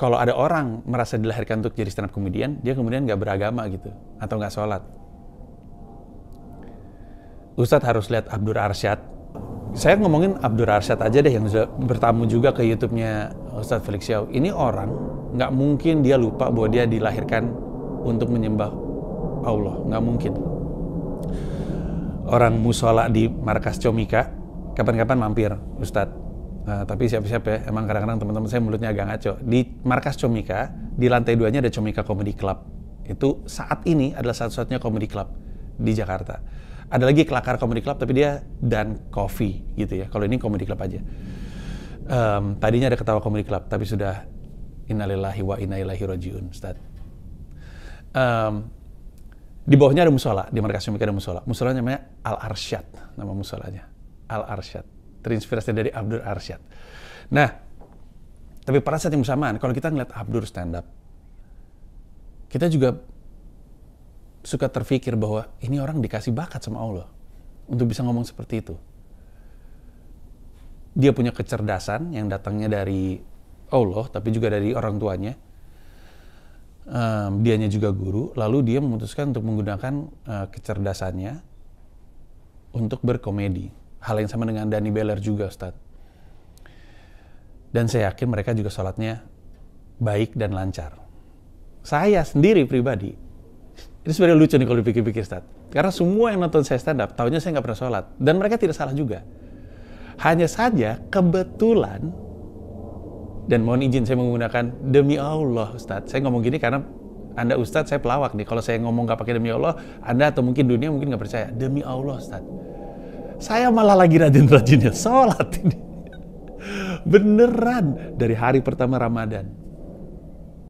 kalau ada orang merasa dilahirkan untuk jadi stand up comedian, dia kemudian nggak beragama gitu atau nggak sholat. Ustadz harus lihat Abdur Arsyad. Saya ngomongin Abdur Arsyad aja deh yang sudah bertamu juga ke YouTube-nya Ustadz Felix Xiao. Ini orang nggak mungkin dia lupa bahwa dia dilahirkan untuk menyembah Allah, nggak mungkin. Orang musola di markas Comika, kapan-kapan mampir Ustadz Uh, tapi siap-siap ya, emang kadang-kadang teman-teman saya mulutnya agak ngaco. Di markas Comika, di lantai duanya ada Comika Comedy Club. Itu saat ini adalah satu-satunya comedy club di Jakarta. Ada lagi Kelakar Comedy Club, tapi dia dan Coffee gitu ya. Kalau ini comedy club aja. Um, tadinya ada Ketawa Comedy Club, tapi sudah innalillahi wa inna ilaihi rajiun, Ustaz. Um, di bawahnya ada musola, di markas Comika ada musola. Musola namanya Al Arsyad, nama musolanya. Al Arsyad terinspirasi dari Abdur Arsyad. Nah, tapi pada saat yang bersamaan, kalau kita ngeliat Abdur stand up, kita juga suka terpikir bahwa ini orang dikasih bakat sama Allah untuk bisa ngomong seperti itu. Dia punya kecerdasan yang datangnya dari Allah, tapi juga dari orang tuanya. Um, dianya juga guru, lalu dia memutuskan untuk menggunakan uh, kecerdasannya untuk berkomedi Hal yang sama dengan Danny Beller juga, Ustaz. Dan saya yakin mereka juga sholatnya baik dan lancar. Saya sendiri pribadi, ini sebenarnya lucu nih kalau dipikir-pikir, Ustaz. Karena semua yang nonton saya stand up, tahunya saya nggak pernah sholat. Dan mereka tidak salah juga. Hanya saja kebetulan, dan mohon izin saya menggunakan demi Allah, Ustaz. Saya ngomong gini karena anda Ustadz, saya pelawak nih. Kalau saya ngomong nggak pakai demi Allah, Anda atau mungkin dunia mungkin nggak percaya. Demi Allah, Ustadz. Saya malah lagi rajin-rajinnya sholat ini. Beneran dari hari pertama Ramadan.